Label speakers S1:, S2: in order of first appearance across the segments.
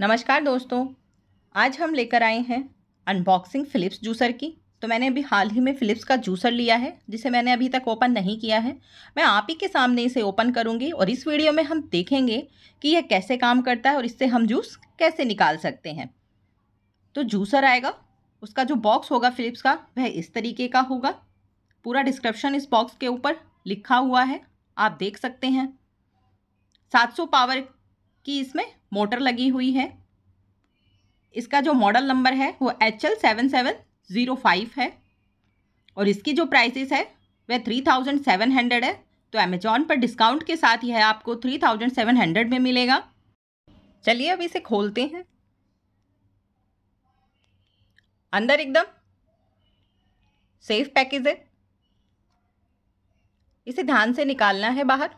S1: नमस्कार दोस्तों, आज हम लेकर आए हैं अनबॉक्सिंग फ़िलिप्स जूसर की। तो मैंने अभी हाल ही में फ़िलिप्स का जूसर लिया है, जिसे मैंने अभी तक ओपन नहीं किया है। मैं आप ही के सामने इसे ओपन करूँगी और इस वीडियो में हम देखेंगे कि यह कैसे काम करता है और इससे हम जूस कैसे निकाल सकते हैं। तो जूसर आएगा, उसका जो बॉक्स होगा फ़िलिप्स का, वह इस तरीके का होगा। पूरा डिस्क्रिप्शन इस बॉक्स के ऊपर लिखा हुआ है, आप देख सकते हैं। 700 पावर की इसमें मोटर लगी हुई है। इसका जो मॉडल नंबर है, वो H L seven seven zero five है। और इसकी जो प्राइसेस है, वह थ्री थाउज़ेंड सेवन हंड्रेड है। तो अमेजोन पर डिस्काउंट के साथ यह आपको थ्री थाउज़ेंड सेवन हंड्रेड में मिलेगा। चलिए अब इसे खोलते हैं। अंदर एकदम सेफ़ पैकेज है। इसे ध्यान से निकालना है बाहर।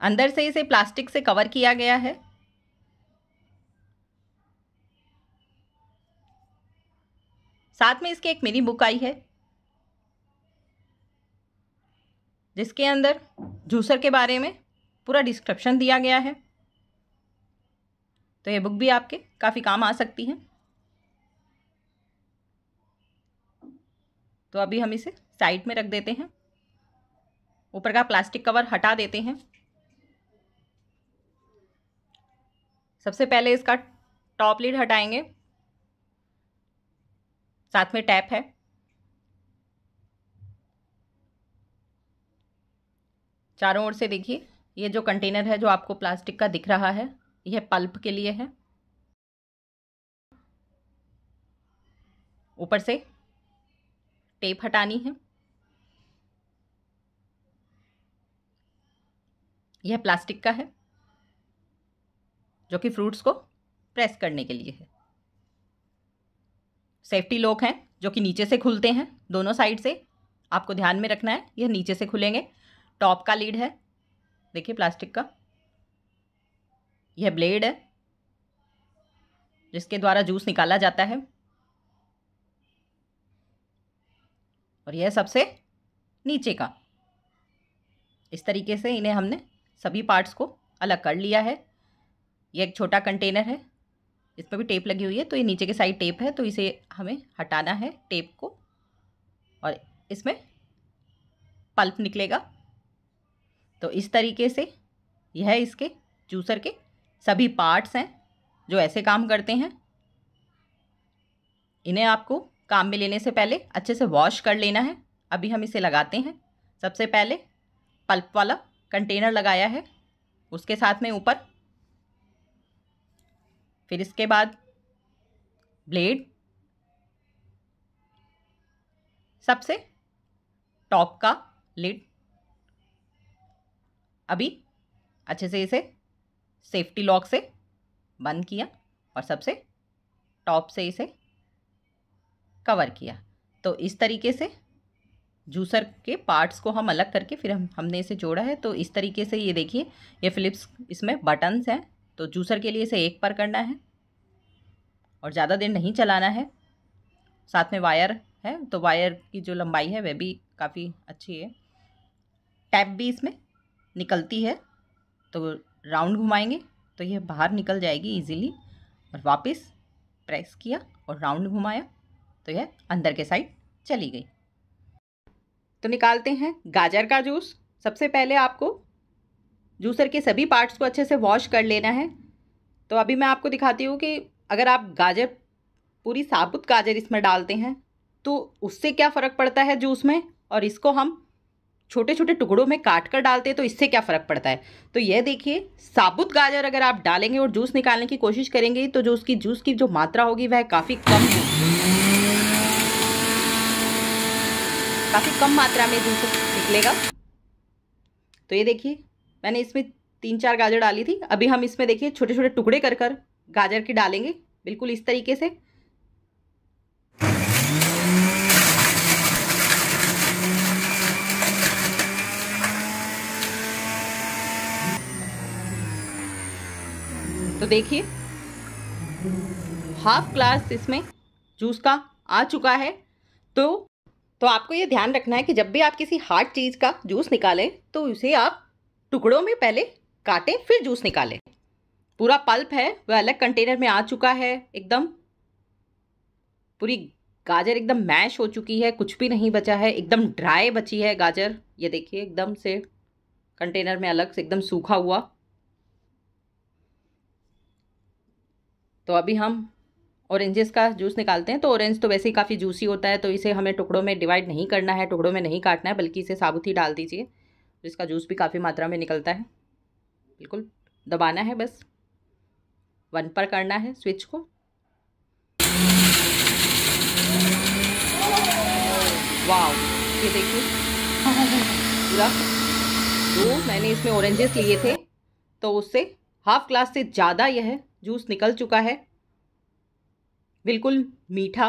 S1: अंदर से इसे प्लास्टिक से कवर किया गया है। साथ में इसकी एक मिनी बुक आई है, जिसके अंदर जूसर के बारे में पूरा डिस्क्रिप्शन दिया गया है। तो ये बुक भी आपके काफ़ी काम आ सकती है। तो अभी हम इसे साइड में रख देते हैं। ऊपर का प्लास्टिक कवर हटा देते हैं। सबसे पहले इसका टॉप लीड हटाएँगे। साथ में टैप है। चारों ओर से देखिए, ये जो कंटेनर है जो आपको प्लास्टिक का दिख रहा है यह पल्प के लिए है। ऊपर से टेप हटानी है। यह प्लास्टिक का है। जो कि फ्रूट्स को प्रेस करने के लिए है। सेफ्टी लॉक हैं, जो कि नीचे से खुलते हैं, दोनों साइड से। आपको ध्यान में रखना है, यह नीचे से खुलेंगे। टॉप का लीड है, देखिए प्लास्टिक का। यह ब्लेड है, जिसके द्वारा जूस निकाला जाता है। और यह सबसे नीचे का। इस तरीके से इन्हें हमने सभी पार्ट्स को अलग कर लिया है। ये एक छोटा कंटेनर है। इसमें भी टेप लगी हुई है तो ये नीचे के साइड टेप है तो इसे हमें हटाना है टेप को। और इसमें पल्प निकलेगा। तो इस तरीके से यह इसके जूसर के सभी पार्ट्स हैं, जो ऐसे काम करते हैं। इन्हें आपको काम में लेने से पहले अच्छे से वॉश कर लेना है। अभी हम इसे लगाते हैं। सबसे पहले पल्प वाला कंटेनर लगाया है। उसके साथ में ऊपर फिर इसके बाद ब्लेड, सबसे टॉप का लिड। अभी अच्छे से इसे सेफ्टी लॉक से बंद किया और सबसे टॉप से इसे कवर किया। तो इस तरीके से जूसर के पार्ट्स को हम अलग करके फिर हम, हमने इसे जोड़ा है। तो इस तरीके से ये देखिए, ये फ़िलिप्स इसमें बटन्स हैं। तो जूसर के लिए इसे एक पर करना है। और ज़्यादा देर नहीं चलाना है। साथ में वायर है तो वायर की जो लंबाई है, वह भी काफ़ी अच्छी है। टैप भी इसमें निकलती है तो राउंड घुमाएँगे तो यह बाहर निकल जाएगी इजीली। और वापस प्रेस किया और राउंड घुमाया तो यह अंदर के साइड चली गई। तो निकालते हैं गाजर का जूस। सबसे पहले आपको जूसर के सभी पार्ट्स को अच्छे से वॉश कर लेना है। तो अभी मैं आपको दिखाती हूँ कि अगर आप गाजर, पूरी साबुत गाजर इसमें डालते हैं तो उससे क्या फ़र्क पड़ता है जूस में? और इसको हम छोटे छोटे टुकड़ों में काट कर डालते हैं तो इससे क्या फ़र्क पड़ता है? तो यह देखिए, साबुत गाजर अगर आप डालेंगे और जूस निकालने की कोशिश करेंगे तो जो उसकी जूस की जो मात्रा होगी, वह काफ़ी कम काफ़ी कम मात्रा में जूस निकलेगा। तो ये देखिए मैंने इसमें तीन चार गाजर डाली थी। अभी हम इसमें देखिए छोटे छोटे टुकड़े कर कर गाजर के डालेंगे। बिल्कुल इस तरीके से। तो देखिए हाफ़ ग्लास इसमें जूस का आ चुका है। तो तो आपको ये ध्यान रखना है कि जब भी आप किसी हार्ड चीज़ का जूस निकालें तो उसे आप टुकड़ों में पहले काटें, फिर जूस निकालें। पूरा पल्प है, वह अलग कंटेनर में आ चुका है, एकदम। पूरी गाजर एकदम मैश हो चुकी है, कुछ भी नहीं बचा है, एकदम ड्राई बची है गाजर। ये देखिए, एकदम से कंटेनर में अलग से एकदम सूखा हुआ। तो अभी हम ऑरेंजेस का जूस निकालते हैं तो ऑरेंज तो वैसे ही काफ़ी जूसी होता है तो इसे हमें टुकड़ों में डिवाइड नहीं करना है, टुकड़ों में नहीं काटना है, बल्कि इसे साबुत ही डाल दीजिए। तो इसका जूस भी काफ़ी मात्रा में निकलता है। बिल्कुल, दबाना है बस। वन पर करना है स्विच को। वाह ये देखिए। पूरा। जो मैंने इसमें ऑरेंजेस लिए थे तो उससे हाफ़ ग्लास से ज़्यादा यह जूस निकल चुका है। बिल्कुल मीठा।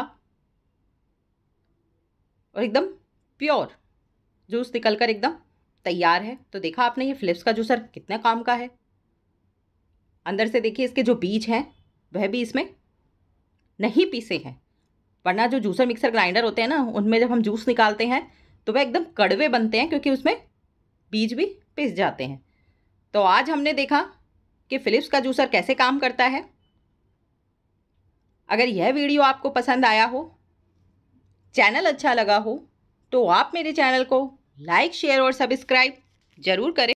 S1: और एकदम प्योर जूस निकलकर एकदम तैयार है? तो देखा आपने ये फ़िलिप्स का जूसर कितने काम का है? अंदर से देखिए इसके जो बीज हैं, वह भी इसमें नहीं पीसे हैं। वरना जो जूसर मिक्सर ग्राइंडर होते हैं ना, उनमें जब हम जूस निकालते हैं तो वह एकदम कड़वे बनते हैं क्योंकि उसमें बीज भी पिस जाते हैं। तो आज हमने देखा कि फ़िलिप्स का जूसर कैसे काम करता है। अगर यह वीडियो आपको पसंद आया हो, चैनल अच्छा लगा हो तो आप मेरे चैनल को लाइक शेयर और सब्सक्राइब ज़रूर करें।